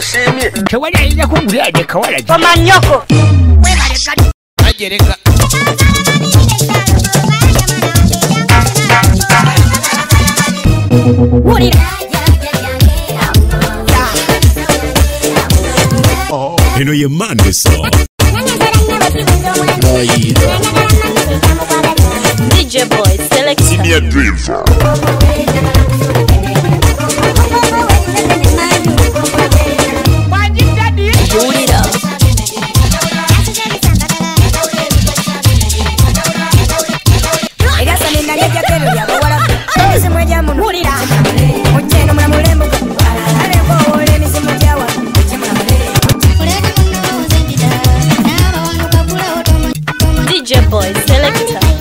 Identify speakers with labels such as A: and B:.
A: osiimye
B: tewali ayinza kungulira kawala toma
C: nnyoko
A: ajereka
D: eno ye mande song
E: dj boy select. Senior driver bijuririra
C: egasanina nejatero lyabawala emizimu egyamunuulira mukyeno mulamulembuka abenkowoola emizimu gyawa
E: DJ Boy Selector.